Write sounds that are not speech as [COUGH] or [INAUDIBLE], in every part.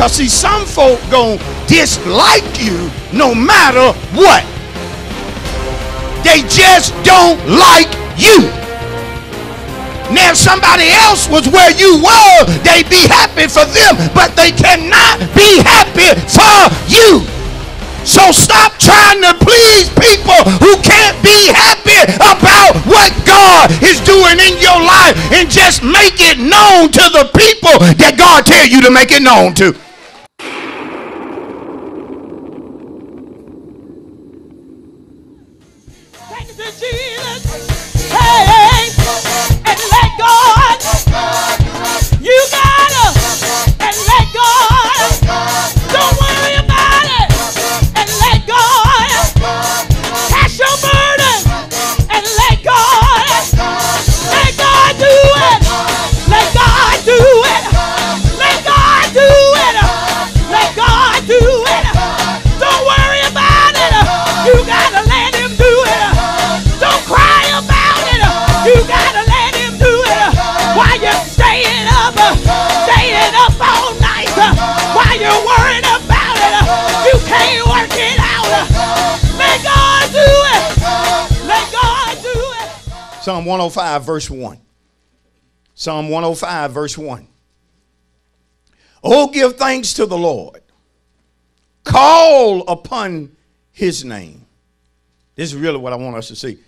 Because see, some folk gonna dislike you no matter what. They just don't like you. Now, if somebody else was where you were, they'd be happy for them, but they cannot be happy for you. So stop trying to please people who can't be happy about what God is doing in your life and just make it known to the people that God tell you to make it known to. 105, verse 1. Psalm 105, verse 1. Oh, give thanks to the Lord. Call upon his name. This is really what I want us to see.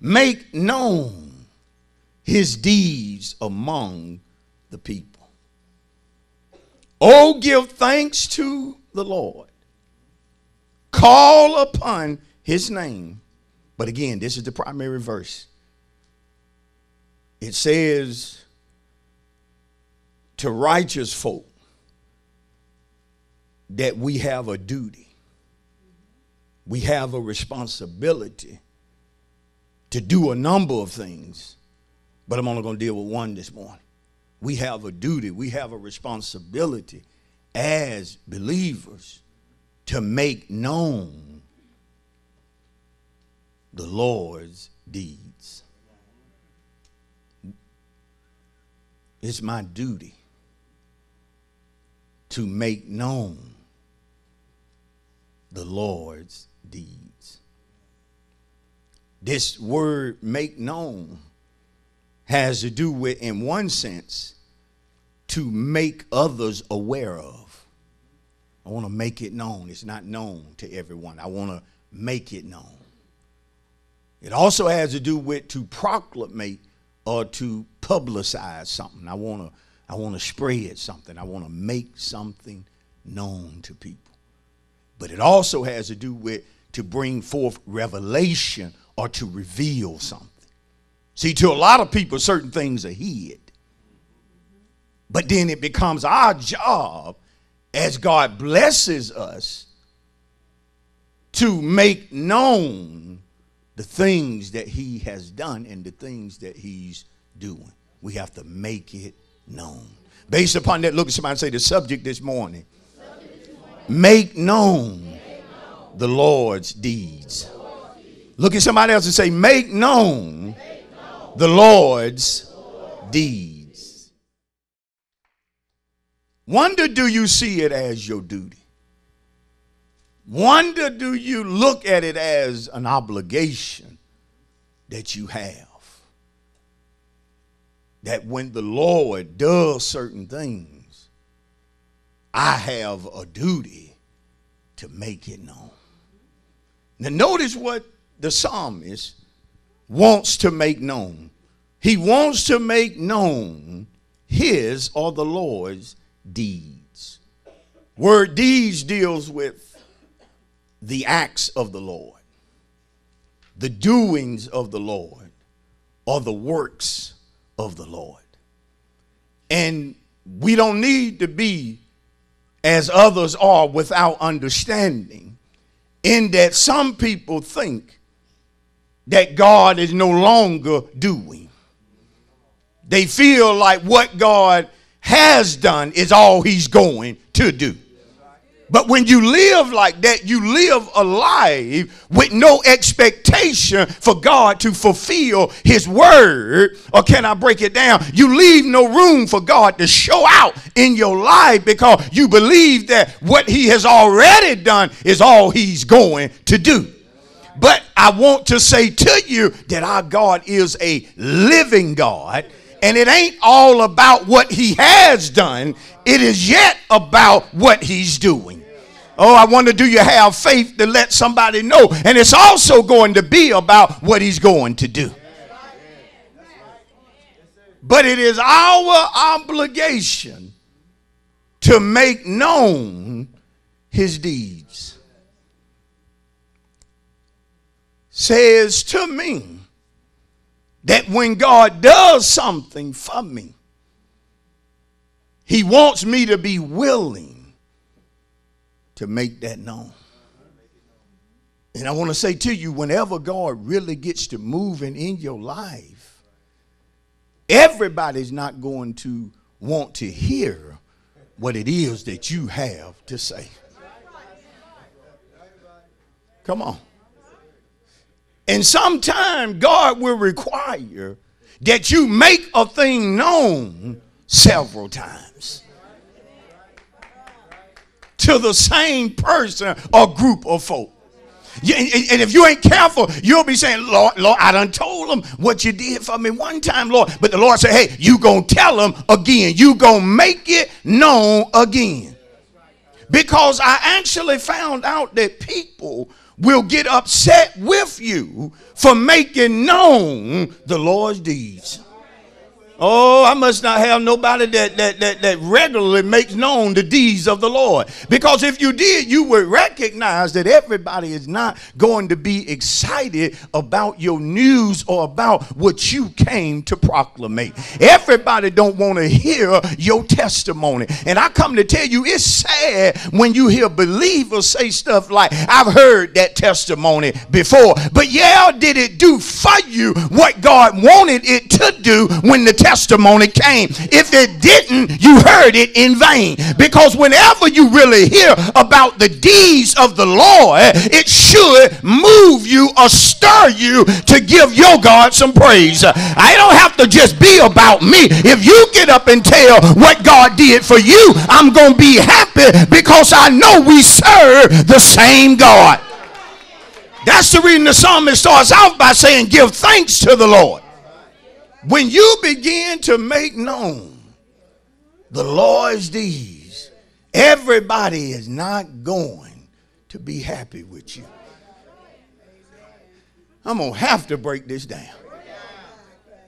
Make known his deeds among the people. Oh, give thanks to the Lord. Call upon his name. But again, this is the primary verse it says to righteous folk that we have a duty, we have a responsibility to do a number of things, but I'm only going to deal with one this morning. We have a duty, we have a responsibility as believers to make known the Lord's deeds. It's my duty to make known the Lord's deeds. This word make known has to do with, in one sense, to make others aware of. I want to make it known. It's not known to everyone. I want to make it known. It also has to do with to proclamate or to publicize something. I want to I want to spread something. I want to make something known to people. But it also has to do with to bring forth revelation or to reveal something. See, to a lot of people, certain things are hid. But then it becomes our job as God blesses us to make known the things that he has done and the things that he's doing. We have to make it known. Based upon that, look at somebody and say the subject this morning. Make known the Lord's deeds. Look at somebody else and say, Make known the Lord's deeds. Wonder do you see it as your duty? Wonder do you look at it as an obligation that you have? That when the Lord does certain things, I have a duty to make it known. Now, notice what the psalmist wants to make known. He wants to make known his or the Lord's deeds. Word deeds deals with the acts of the Lord, the doings of the Lord, or the works of the Lord. And we don't need to be as others are without understanding, in that some people think that God is no longer doing. They feel like what God has done is all he's going to do. But when you live like that, you live a life with no expectation for God to fulfill His word. Or can I break it down? You leave no room for God to show out in your life because you believe that what He has already done is all He's going to do. But I want to say to you that our God is a living God. And it ain't all about what he has done, it is yet about what he's doing. Oh, I wonder, do you have faith to let somebody know? And it's also going to be about what he's going to do. But it is our obligation to make known his deeds. Says to me that when God does something for me, he wants me to be willing to make that known. And I want to say to you, whenever God really gets to moving in your life, everybody's not going to want to hear what it is that you have to say. Come on. And sometimes God will require that you make a thing known several times to the same person or group of folk. And if you ain't careful, you'll be saying, Lord, Lord, I done told them what you did for me one time, Lord. But the Lord said, hey, you gonna tell them again. You gonna make it known again. Because I actually found out that people will get upset with you for making known the Lord's deeds. Oh, I must not have nobody that, that, that, that regularly makes known the deeds of the Lord. Because if you did, you would recognize that everybody is not going to be excited about your news or about what you came to proclamate. Everybody don't want to hear your testimony. And I come to tell you, it's sad when you hear believers say stuff like, I've heard that testimony before. But yeah, did it do for you what God wanted it to do when the testimony came. If it didn't, you heard it in vain. Because whenever you really hear about the deeds of the Lord, it should move you or stir you to give your God some praise. I don't have to just be about me. If you get up and tell what God did for you, I'm going to be happy because I know we serve the same God. That's the reason the psalmist starts out by saying, Give thanks to the Lord. When you begin to make known the Lord's deeds, everybody is not going to be happy with you. I'm going to have to break this down.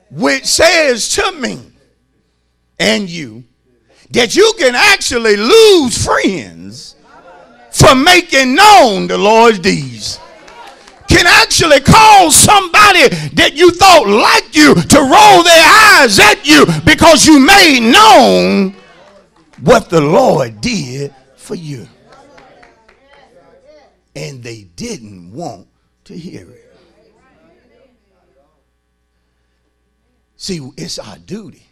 Which says to me and you that you can actually lose friends for making known the Lord's deeds can actually cause somebody that you thought liked you to roll their eyes at you because you made known what the Lord did for you. And they didn't want to hear it. See, it's our duty.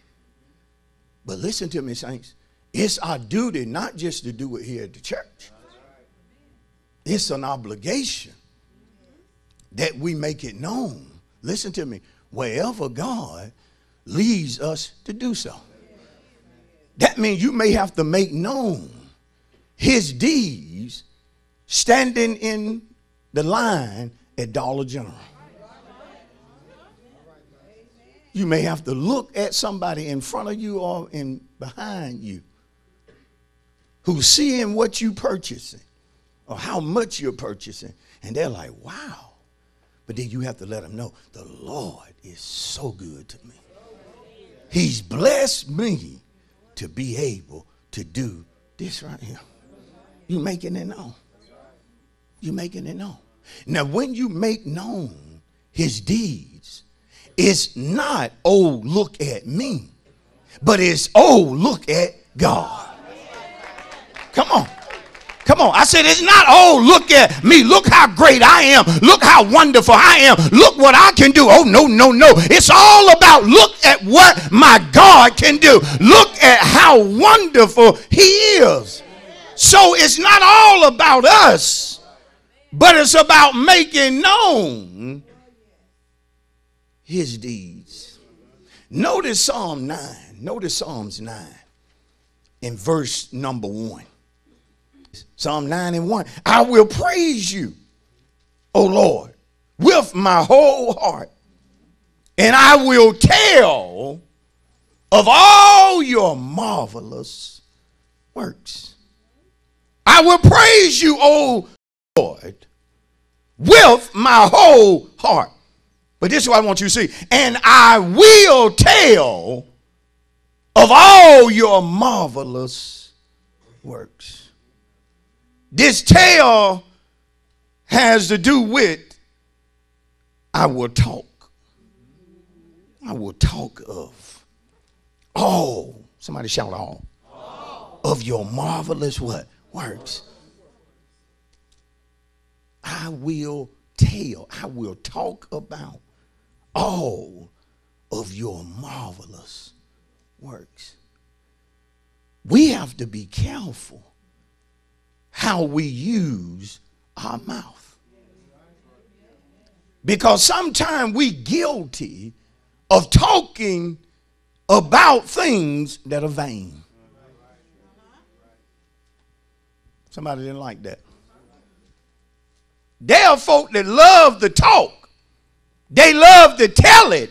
But listen to me, saints. It's our duty not just to do it here at the church, it's an obligation that we make it known. Listen to me. Wherever God leads us to do so. That means you may have to make known his deeds standing in the line at Dollar General. You may have to look at somebody in front of you or in behind you who's seeing what you're purchasing or how much you're purchasing, and they're like, wow. But then you have to let them know the Lord is so good to me. He's blessed me to be able to do this right here. You making it known. You making it known. Now, when you make known his deeds, it's not, oh, look at me, but it's, oh, look at God. Come on. Come on. I said, it's not, oh, look at me. Look how great I am. Look how wonderful I am. Look what I can do. Oh, no, no, no. It's all about look at what my God can do. Look at how wonderful He is. So it's not all about us, but it's about making known his deeds. Notice Psalm 9. Notice Psalms 9 in verse number 1. Psalm 9 and 1. I will praise you, O Lord, with my whole heart, and I will tell of all your marvelous works. I will praise you, O Lord, with my whole heart. But this is what I want you to see. And I will tell of all your marvelous works. This tale has to do with I will talk. I will talk of all. Somebody shout all. all. Of your marvelous what? Works. I will tell. I will talk about all of your marvelous works. We have to be careful how we use our mouth. Because sometimes we guilty of talking about things that are vain. Somebody didn't like that. There are folk that love to talk. They love to tell it.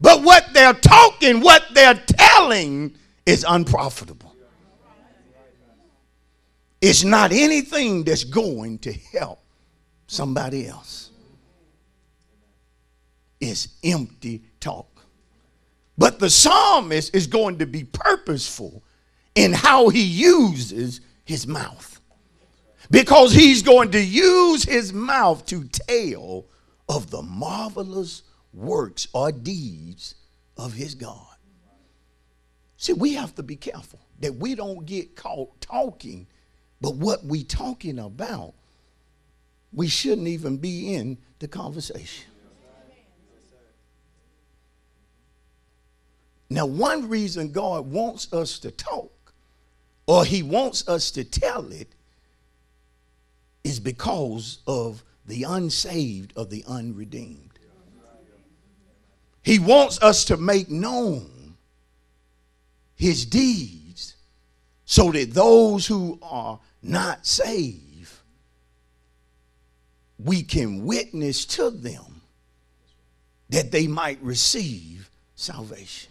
But what they're talking, what they're telling is unprofitable. It's not anything that's going to help somebody else. It's empty talk. But the psalmist is going to be purposeful in how he uses his mouth. Because he's going to use his mouth to tell of the marvelous works or deeds of his God. See, we have to be careful that we don't get caught talking, but what we talking about, we shouldn't even be in the conversation. Now, one reason God wants us to talk, or He wants us to tell it, is because of the unsaved or the unredeemed. He wants us to make known his deeds so that those who are not saved, we can witness to them that they might receive salvation.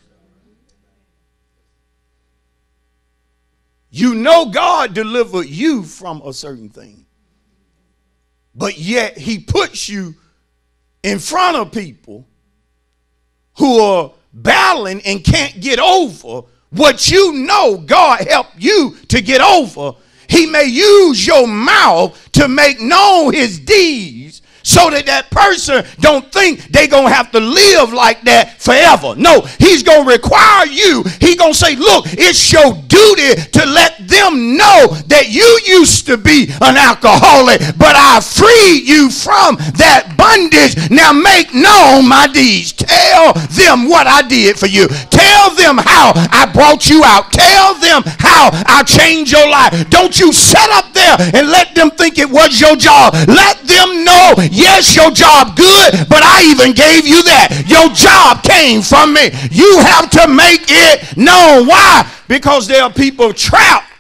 You know God delivered you from a certain thing but yet he puts you in front of people who are battling and can't get over what you know God helped you to get over. He may use your mouth to make known his deeds so that that person don't think they gonna have to live like that forever. No he's gonna require you. He gonna say look it's your duty to let them know that you used to be an alcoholic but i freed you from that bondage. Now make known my deeds tell them what i did for you tell them how i brought you out tell them how i changed your life don't you set up there and let them think it was your job let them know Yes, your job good, but I even gave you that. Your job came from me. You have to make it known. Why? Because there are people trapped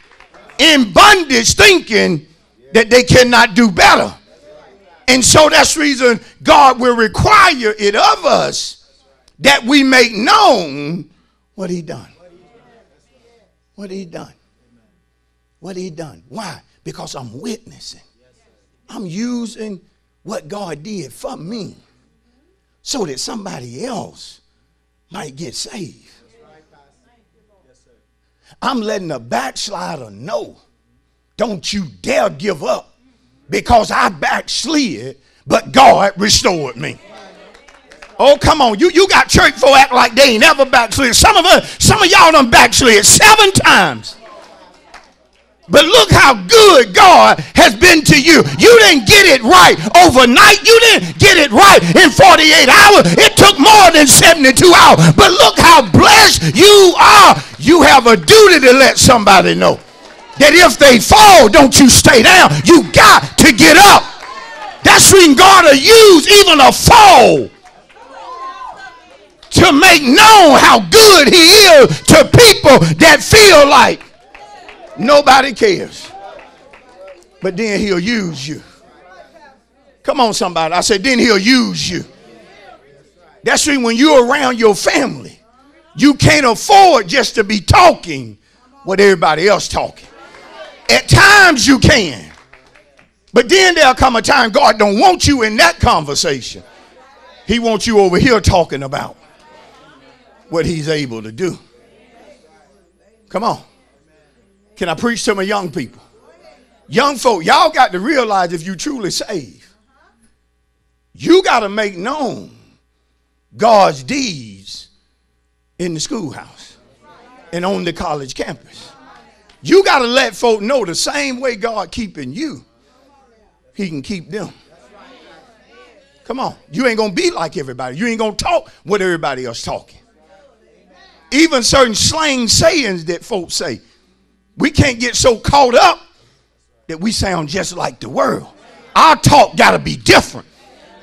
in bondage thinking that they cannot do better. And so that's reason God will require it of us that we make known what he done. What he done. What he done. Why? Because I'm witnessing. I'm using what God did for me so that somebody else might get saved. I'm letting a backslider know don't you dare give up because I backslid, but God restored me. Oh, come on. You, you got church folk act like they ain't ever backslid. Some of us, some of y'all done backslid seven times. But look how good God has been to you. You didn't get it right overnight. You didn't get it right in 48 hours. It took more than 72 hours. But look how blessed you are. You have a duty to let somebody know. that if they fall, don't you stay down. You got to get up. That's when God will use even a fall to make known how good he is to people that feel like nobody cares. But then he'll use you. Come on, somebody. I said, then he'll use you. That's when you're around your family, you can't afford just to be talking what everybody else talking. At times you can. But then there'll come a time God don't want you in that conversation. He wants you over here talking about what he's able to do. Come on. Can I preach to my young people? Young folk, y'all got to realize if you truly saved, you got to make known God's deeds in the schoolhouse and on the college campus. You got to let folk know the same way God keeping you, he can keep them. Come on. You ain't going to be like everybody. You ain't going to talk what everybody else talking. Even certain slang sayings that folks say. We can't get so caught up that we sound just like the world. Our talk got to be different.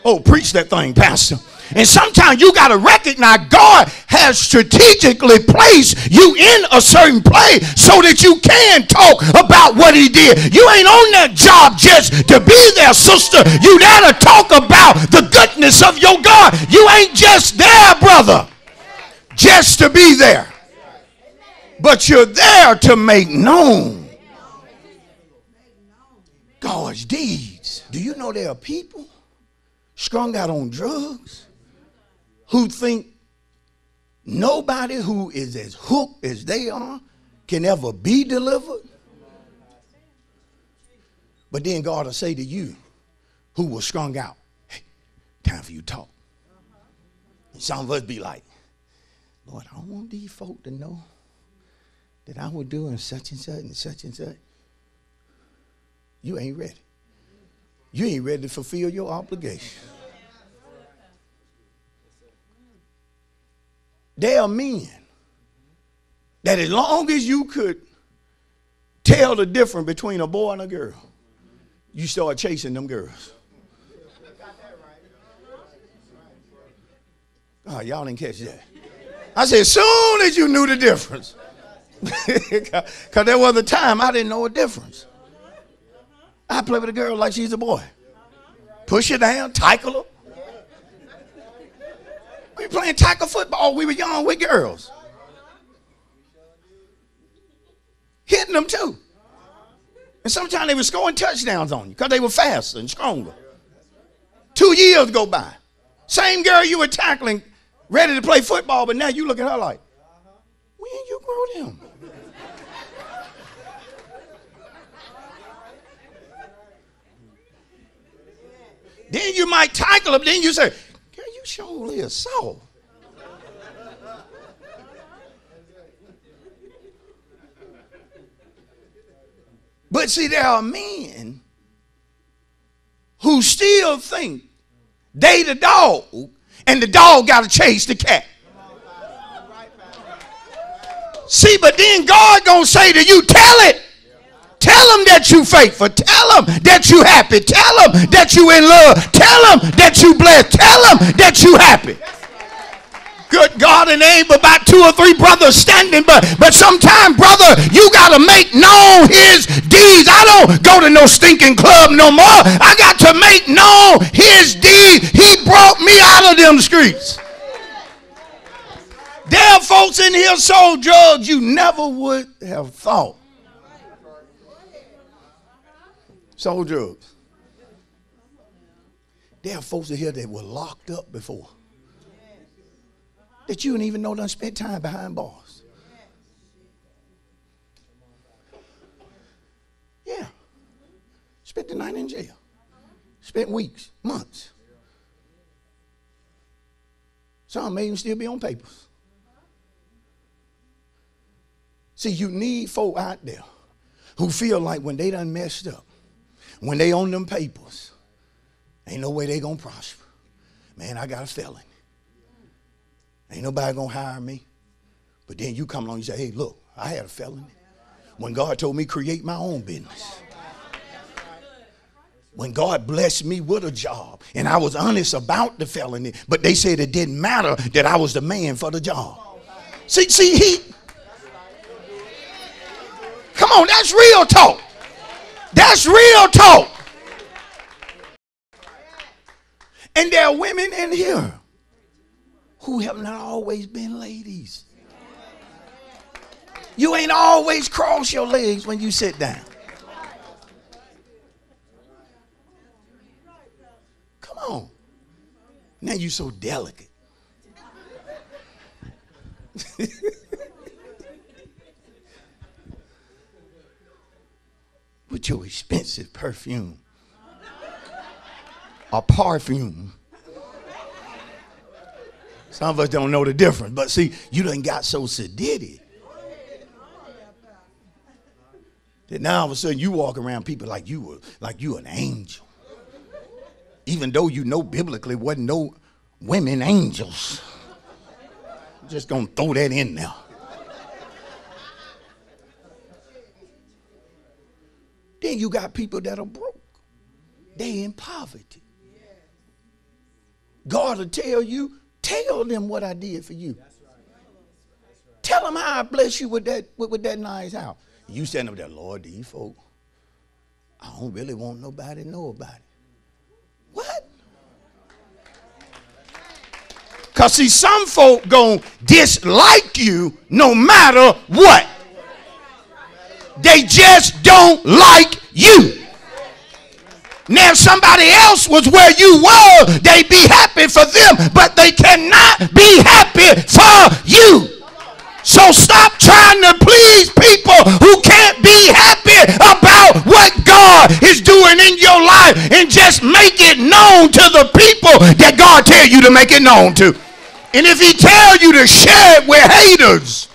Oh, preach that thing, Pastor. And sometimes you got to recognize God has strategically placed you in a certain place so that you can talk about what He did. You ain't on that job just to be there, sister. You to talk about the goodness of your God. You ain't just there, brother, just to be there. But you're there to make known God's deeds. Do you know there are people strung out on drugs who think nobody who is as hooked as they are can ever be delivered? But then God will say to you, who was strung out, hey, time for you to talk. And some of us be like, Lord, I want these folk to know that I was doing such and such and such and such. You ain't ready. You ain't ready to fulfill your obligation. There are men that as long as you could tell the difference between a boy and a girl, you start chasing them girls. Oh, y'all didn't catch that. I said, soon as you knew the difference, [LAUGHS] because there was a time I didn't know a difference. I play with a girl like she's a boy. Push her down, tackle her. We playing tackle football. We were young with girls. Hitting them too. And sometimes they were scoring touchdowns on you because they were faster and stronger. Two years go by. Same girl you were tackling, ready to play football, but now you look at her like, when you grow them? Then you might tackle them. Then you say, girl, you surely a soul. But see, there are men who still think they the dog and the dog got to chase the cat. See, but then God gonna say to you, tell it. Tell them that you faithful. Tell them that you happy. Tell them that you in love. Tell them that you blessed. Tell them that you happy. Good God, and ain't about two or three brothers standing, but but sometime, brother, you gotta make known his deeds. I don't go to no stinking club no more. I got to make known his deeds. He brought me out of them streets. There are folks in here sold drugs you never would have thought. sold drugs. There are folks in here that were locked up before. That you didn't even know done spent time behind bars. Yeah. Spent the night in jail. Spent weeks, months. Some may even still be on papers. See, you need folk out there who feel like when they done messed up, when they own them papers, ain't no way they gonna prosper. Man, I got a felony. Ain't nobody gonna hire me. But then you come along and say, hey, look, I had a felony. when God told me create my own business. When God blessed me with a job and I was honest about the felony, but they said it didn't matter that I was the man for the job. See, see, he. Come on, that's real talk. That's real talk. And there are women in here who have not always been ladies. You ain't always cross your legs when you sit down. Come on. Now you so delicate. [LAUGHS] With your expensive perfume A perfume. Some of us don't know the difference, but see, you done got so sedated that now all of a sudden you walk around people like you were like you an angel. Even though you know biblically wasn't no women angels. Just gonna throw that in there. Then you got people that are broke. They in poverty. God will tell you, tell them what I did for you. Tell them how I bless you with that with, with that nice house. You stand up there, Lord, these folk, I don't really want nobody to know about it. What? Because see, some folk gonna dislike you no matter what. They just don't like you. Now, if somebody else was where you were, they'd be happy for them, but they cannot be happy for you. So stop trying to please people who can't be happy about what God is doing in your life and just make it known to the people that God tell you to make it known to. And if he tell you to share it with haters,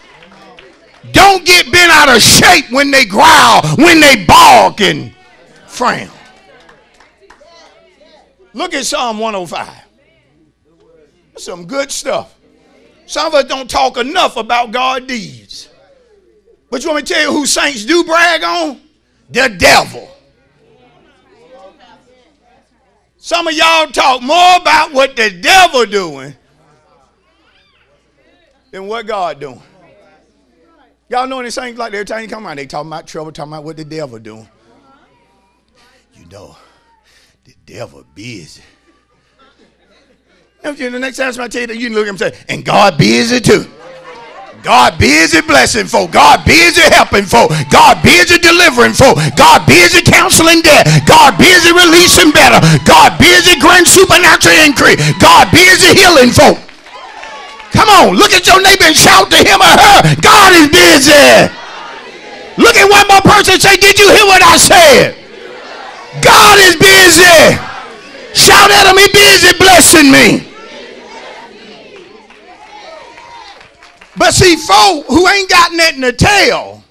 don't get bent out of shape when they growl, when they bark and frown. Look at Psalm 105. Some good stuff. Some of us don't talk enough about God deeds. But you want me to tell you who saints do brag on? The devil. Some of y'all talk more about what the devil doing than what God doing. Y'all know any saints like every time you come around, they talking about trouble, talking about what the devil doing. You know, devil busy. The next time I tell you that, you can look at him and say, and God busy too. God busy blessing folk. God busy helping folk. God busy delivering folk. God busy counseling dead. God busy releasing better. God busy granting supernatural increase. God busy healing folk. Come on, look at your neighbor and shout to him or her. God is busy. Look at one more person say, Did you hear what I said? God is busy. Shout at him, he busy blessing me. But see, folk who ain't got nothing to tell,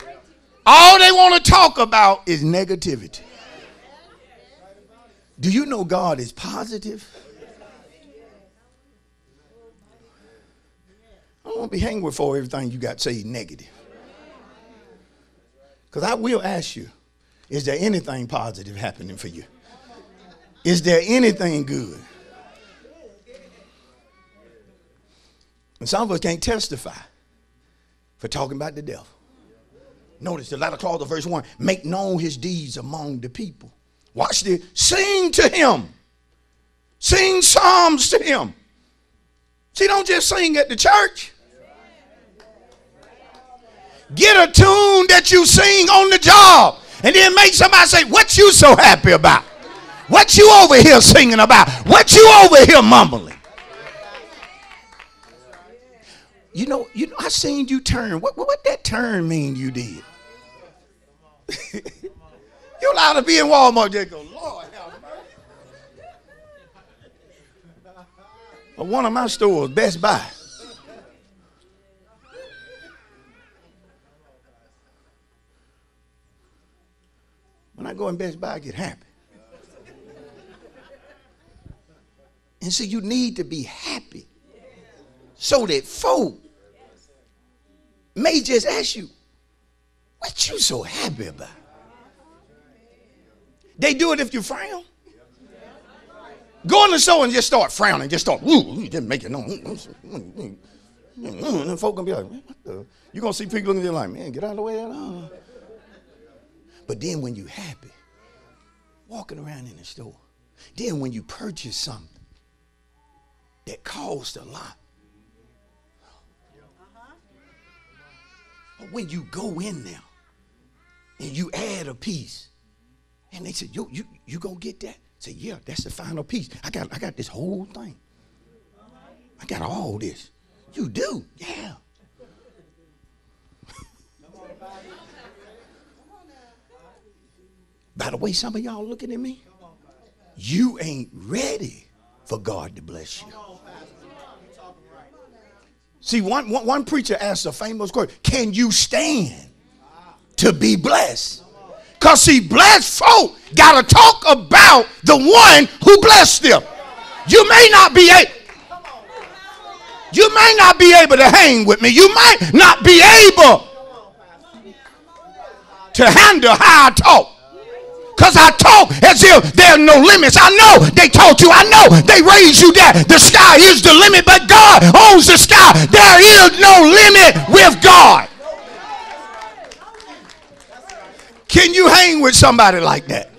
all they want to talk about is negativity. Do you know God is positive? I to be hanging for everything you got to say negative. Because I will ask you, is there anything positive happening for you? Is there anything good? And some of us can't testify for talking about the devil. Notice the latter clause of verse 1 make known his deeds among the people. Watch this. Sing to him. Sing psalms to him. See, don't just sing at the church. Get a tune that you sing on the job. And then make somebody say, What you so happy about? What you over here singing about? What you over here mumbling? You know, you know, I seen you turn. What, what, that turn mean you did? [LAUGHS] you allowed to be in Walmart, just go, Lord one of my stores, Best Buy. When I go in Best Buy, I get happy. And so you need to be happy so that folk may just ask you, What you so happy about? They do it if you frown. Go in the store and just start frowning. Just start, ooh, you didn't make it no. And folk gonna be like, what the? You're gonna see people looking at you like, man, get out of the way. But then when you happy, walking around in the store, then when you purchase something that cost a lot, but when you go in there and you add a piece, and they said, yo, you, you gonna get that? Say, yeah, that's the final piece. I got, I got this whole thing. I got all this. You do? Yeah. By the way, some of y'all looking at me, you ain't ready for God to bless you. See, one, one, one preacher asked a famous question Can you stand to be blessed? Because, see, blessed folk got to talk about the one who blessed them. You may not be able. You may not be able to hang with me. You might not be able to handle how I talk. Because I talk as if there are no limits. I know they taught you. I know they raised you there. The sky is the limit, but God owns the sky. There is no limit with God. Can you hang with somebody like that?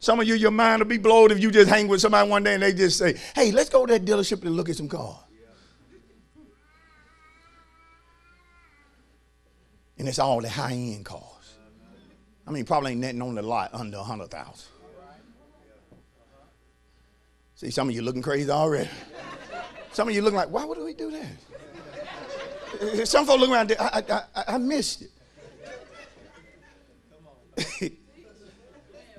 Some of you, your mind will be blown if you just hang with somebody one day and they just say, hey, let's go to that dealership and look at some cars. And it's all the high end cars. I mean, probably ain't nothing on the lot under a hundred thousand. See, some of you looking crazy already. Some of you looking like, why would we do that? [LAUGHS] Some folks looking around, I, I, I, I missed it.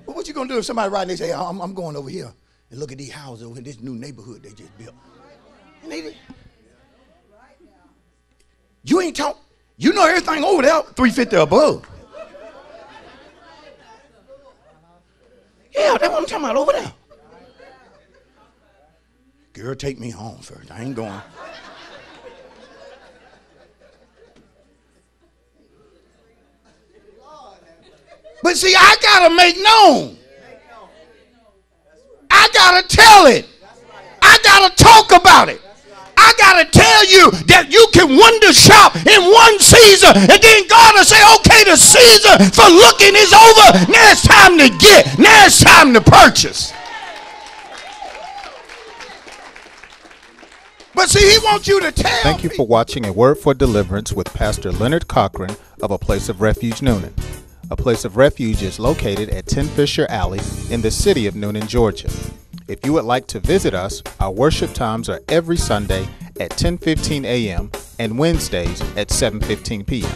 but [LAUGHS] what you gonna do if somebody and they say, I'm, I'm going over here and look at these houses over in this new neighborhood they just built? And they, you ain't talk. You know everything over there, 350 above. Yeah, that's what I'm talking about over there. Girl, take me home first. I ain't going. But see, I gotta make known. I gotta tell it. I gotta talk about it. I got to tell you that you can wonder shop in one season, and then God will say, okay, the season for looking is over. Now it's time to get. Now it's time to purchase. But see, he wants you to tell. Thank you for watching A Word for Deliverance with Pastor Leonard Cochran of A Place of Refuge, Newnan. A Place of Refuge is located at 10 Fisher Alley in the city of Newnan, Georgia. If you would like to visit us, our worship times are every Sunday at 10:15 a.m. and Wednesdays at 7:15 p.m.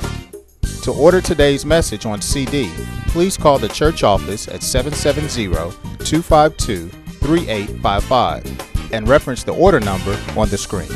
To order today's message on CD, please call the church office at 770-252-3855 and reference the order number on the screen.